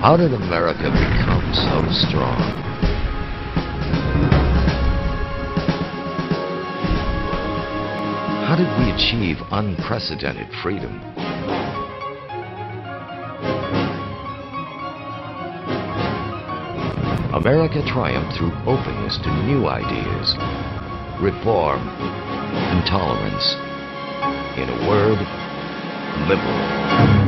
How did America become so strong? How did we achieve unprecedented freedom? America triumphed through openness to new ideas, reform, and tolerance. In a word, liberal.